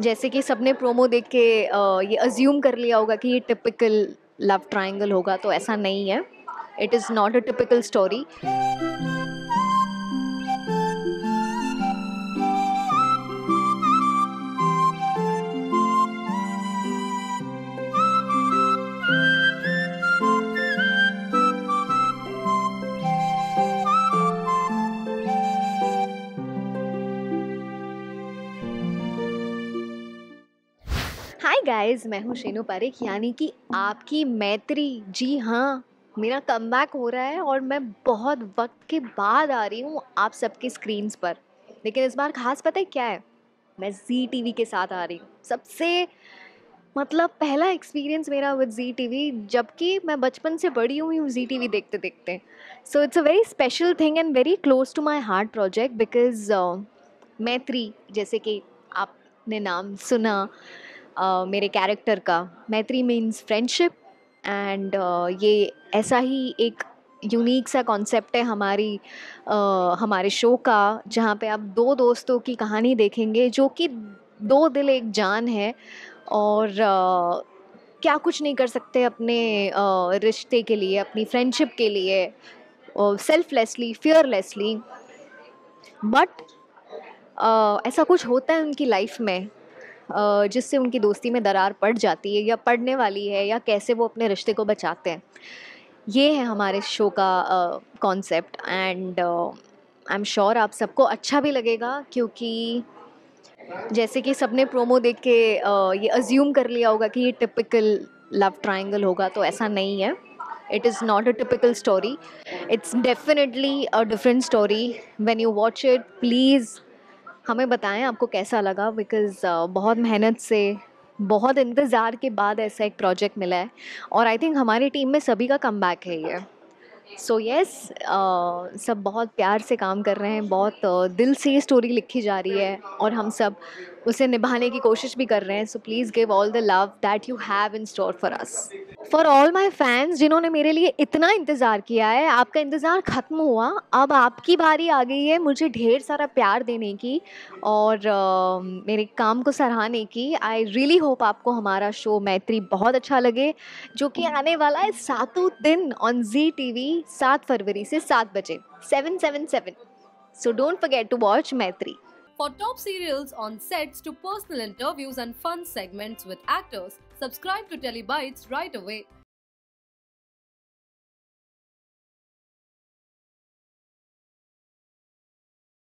जैसे कि सबने प्रोमो देख के ये अज्यूम कर लिया होगा कि ये टिपिकल लव ट्रायंगल होगा तो ऐसा नहीं है। It is not a typical story guys मैं हूँ शेनू पारिक यानी कि आपकी मैत्री। जी हाँ मेरा कमबैक हो रहा है और मैं बहुत वक्त के बाद आ रही हूँ आप सबके स्क्रीन्स पर। लेकिन इस बार खास पता है क्या है? मैं जी टी के साथ आ रही हूँ। सबसे मतलब पहला एक्सपीरियंस मेरा विद जी टी वी जबकि मैं बचपन से बड़ी हुई हूँ जी टी वी देखते देखते so it's a very special thing and very close to my heart project because Maitri, जैसे कि आपने नाम सुना मेरे कैरेक्टर का। मैत्री मीन्स फ्रेंडशिप एंड ये ऐसा ही एक यूनिक सा कॉन्सेप्ट है हमारी uh, हमारे शो का जहाँ पे आप दो दोस्तों की कहानी देखेंगे जो कि दो दिल एक जान है और uh, क्या कुछ नहीं कर सकते अपने रिश्ते के लिए अपनी फ्रेंडशिप के लिए सेल्फलेसली फियरलेसली बट ऐसा कुछ होता है उनकी लाइफ में। जिससे उनकी दोस्ती में दरार पड़ जाती है या पड़ने वाली है या कैसे वो अपने रिश्ते को बचाते हैं। ये है हमारे शो का concept and I am sure आप सबको अच्छा भी लगेगा क्योंकि जैसे कि सबने प्रोमो देख के अ, ये अज्यूम कर लिया होगा कि ये टिपिकल लव ट्रायंगल होगा तो ऐसा नहीं है। It is not a typical story it's definitely a different story when you watch it please हमें बताएँ आपको कैसा लगा? बिकॉज़ बहुत मेहनत से बहुत इंतज़ार के बाद ऐसा एक प्रोजेक्ट मिला है और आई थिंक हमारी टीम में सभी का कम है ये। सो so येस सब बहुत प्यार से काम कर रहे हैं बहुत uh, दिल से ये स्टोरी लिखी जा रही है और हम सब उसे निभाने की कोशिश भी कर रहे हैं। So please give all the love that you have in store for us for all my fans जिन्होंने मेरे लिए इतना इंतज़ार किया है आपका इंतज़ार ख़त्म हुआ अब आपकी बारी आ गई है मुझे ढेर सारा प्यार देने की और uh, मेरे काम को सराहने की। आई रियली होप आपको हमारा शो मैत्री बहुत अच्छा लगे जो कि आने वाला है सातों दिन ऑन जी टी वी सात फरवरी से सात बजे seven seven seven so don't forget to watch Maitri. For top serials on sets to personal interviews and fun segments with actors, subscribe to Telebytes right away.